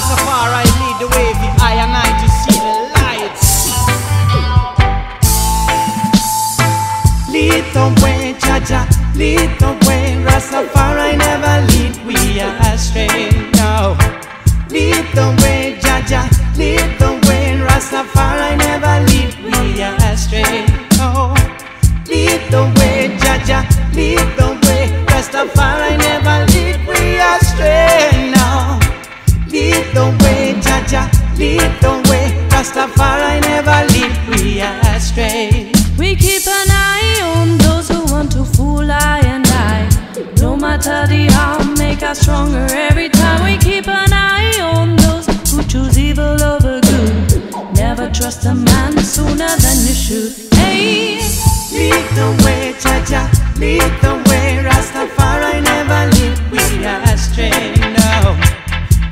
Rastafari lead the way for I and I to see the. Lead the way, Jah Jah, lead the. The harm, make us stronger every time. We keep an eye on those who choose evil over good. Never trust a man sooner than you should. Hey, Lead the way, Jah Jah, lead the way. Rastafari never lead we astray. No,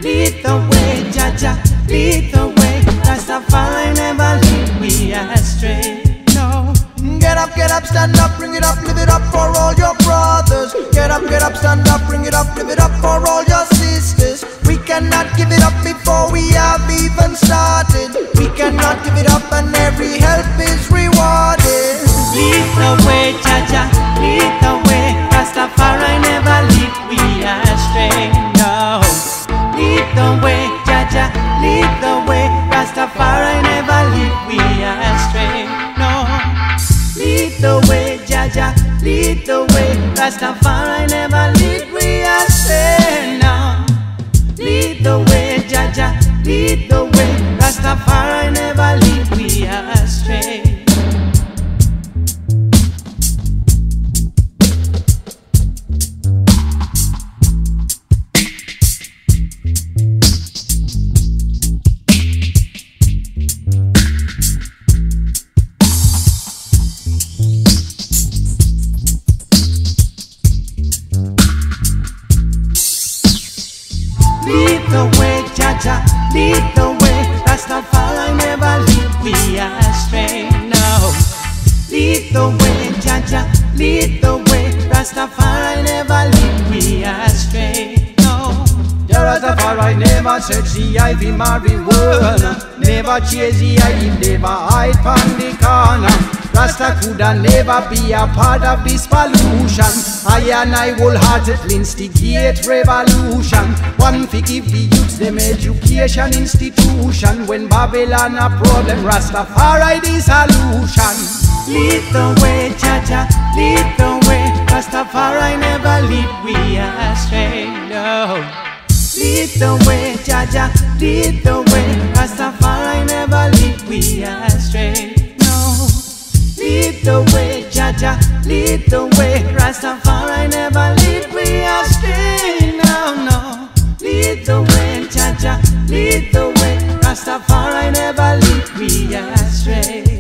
lead the way, Jah Jah, lead the way. Rastafari never lead we astray. No, Get up, get up, stand up, bring it up, live it up for all your brothers. Cannot give it up, and every help is rewarded. lead the way, Jah Jah, lead the way. Rastafari never lead we astray. No, lead the way, Jah Jah, lead the way. Rastafari never lead we astray. No, lead the way, Jah Jah, lead the way. Rastafari never lead we astray. No, lead the way, Jah Jah, lead the way. Rastafari never lead we astray. Lead the way, Jah Jah, lead the way, Jah Jah, lead the way. Rastafari never lead we astray. No, The Rastafari never search the ivy marijuana Never chase the ivy, never hide from the corner. Rasta coulda never be a part of this pollution. I and I wholeheartedly instigate revolution. One fi give the youths them education institution. When Babylon a problem, Rastafari the solution lead the way, Jah Jah, lead the way. Rastafari never lead we astray. No. Lead the way, Jah Jah, lead the way. Rastafari never lead we astray. No, lead the way, Jah Jah, lead the way. Rastafari never lead we astray. No, no, lead the way, Jah Jah, lead the way. Rastafari never lead we astray.